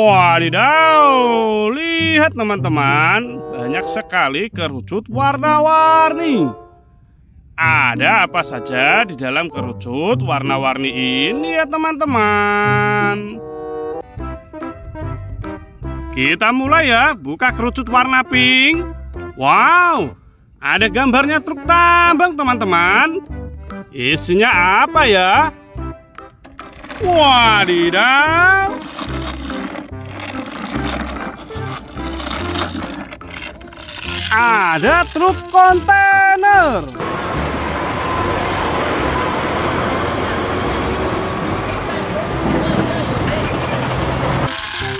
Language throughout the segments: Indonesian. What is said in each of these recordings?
Wadidaw, lihat teman-teman, banyak sekali kerucut warna-warni. Ada apa saja di dalam kerucut warna-warni ini ya teman-teman? Kita mulai ya, buka kerucut warna pink. Wow, ada gambarnya truk tambang teman-teman. Isinya apa ya? Wadidaw. Ada truk kontainer.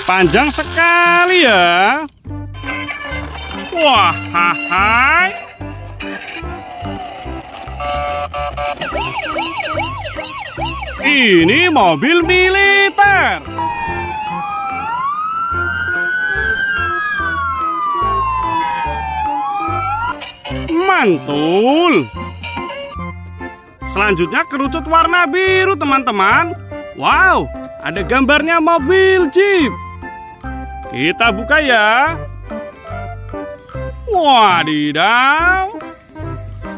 Panjang sekali ya. Wah, hai. Ini mobil militer. Mantul. Selanjutnya kerucut warna biru teman-teman. Wow, ada gambarnya mobil jeep. Kita buka ya. Wadidaw.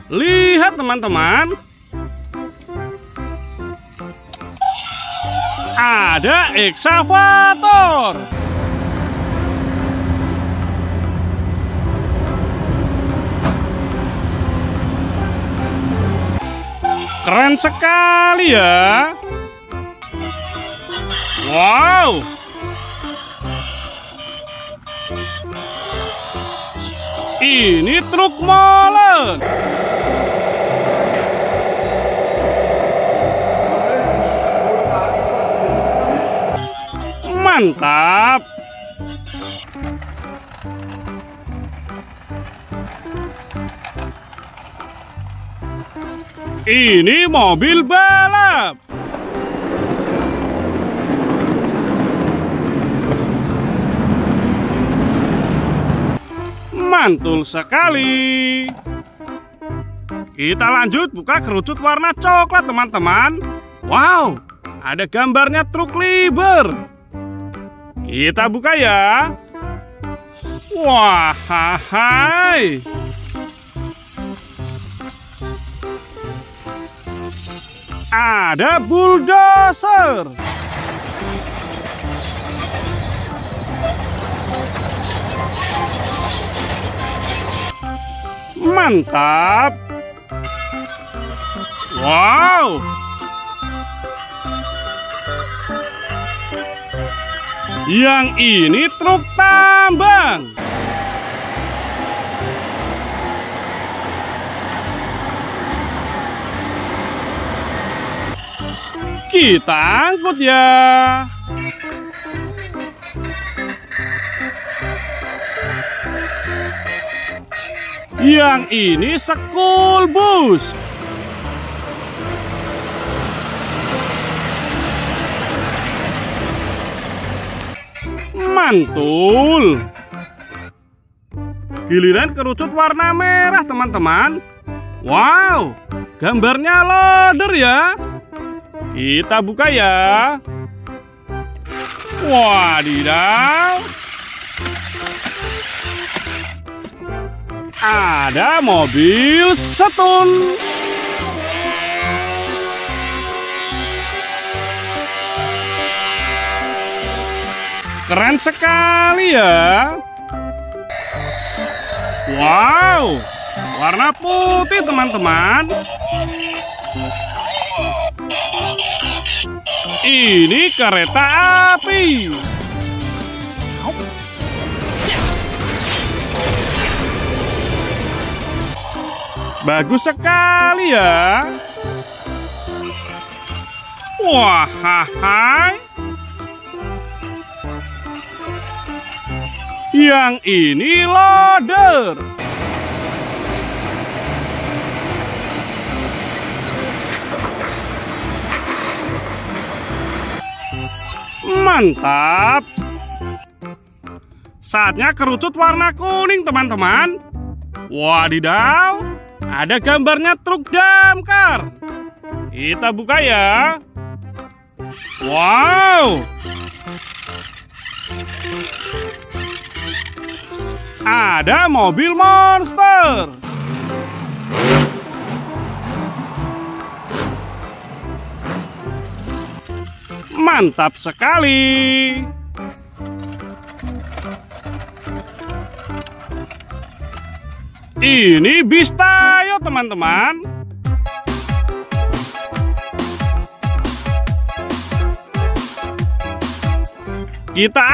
Lihat teman-teman. Ada eksavator. Keren sekali ya. Wow. Ini truk molen. Mantap. Ini mobil balap. Mantul sekali. Kita lanjut buka kerucut warna coklat teman-teman. Wow, ada gambarnya truk liber. Kita buka ya. Wah, hai. Ada bulldozer. Mantap. Wow. Yang ini truk tambang. Kita angkut ya. Yang ini school bus. Mantul. Giliran kerucut warna merah, teman-teman. Wow, gambarnya loader ya. Kita buka ya. Wadidaw. Ada mobil setun. Keren sekali ya. Wow, warna putih teman-teman. Ini kereta api. Bagus sekali ya. Wah, hai. Yang ini loader. Mantap. Saatnya kerucut warna kuning, teman-teman. Wadidaw, ada gambarnya truk damkar. Kita buka ya. Wow. Ada mobil monster. Mantap sekali. Ini bis tayo teman-teman. Kita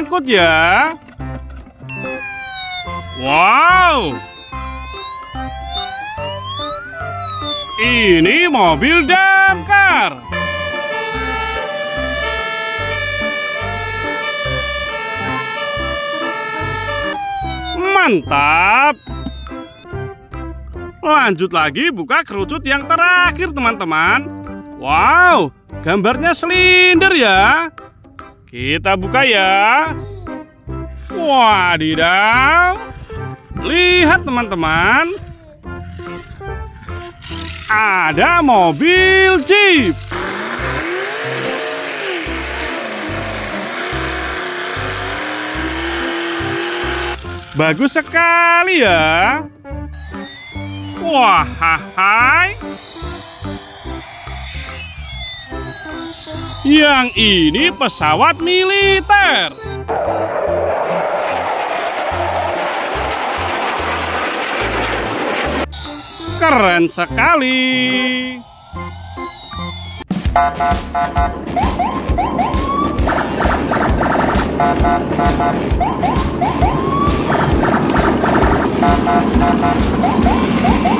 angkut ya. Wow. Ini mobil damkar. Mantap. Lanjut lagi buka kerucut yang terakhir teman-teman. Wow, gambarnya silinder ya. Kita buka ya. Wadidaw. Lihat teman-teman. Ada mobil Jeep. Bagus sekali ya. Wah, hai. Yang ini pesawat militer. Keren sekali. Thank you.